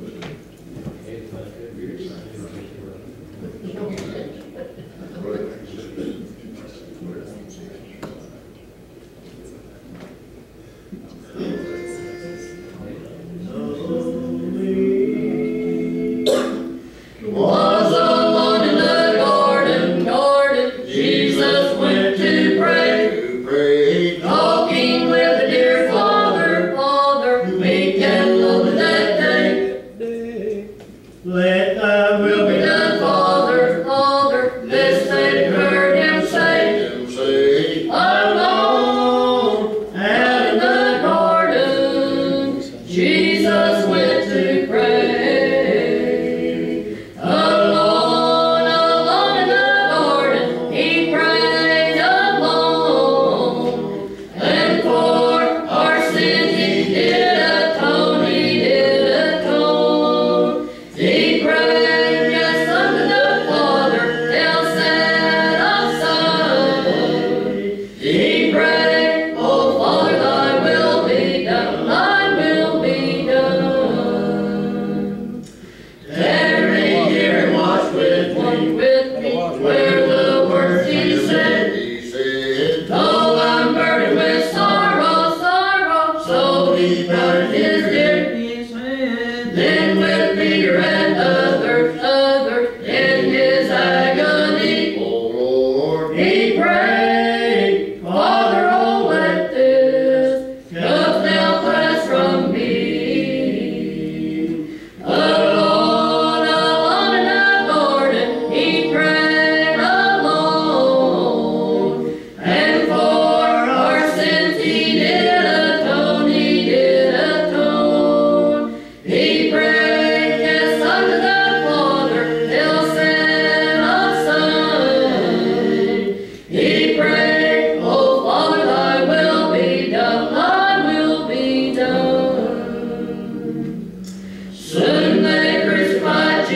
Was where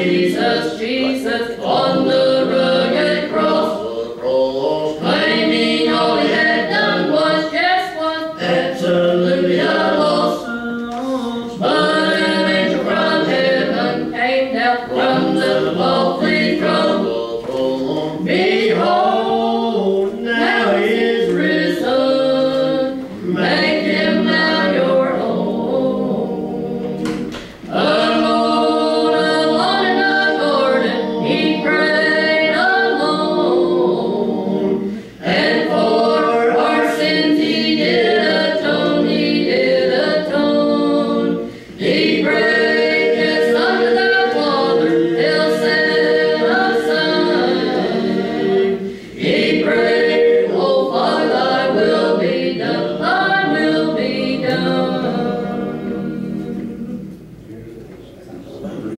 Jesus, Jesus, on the rugged sins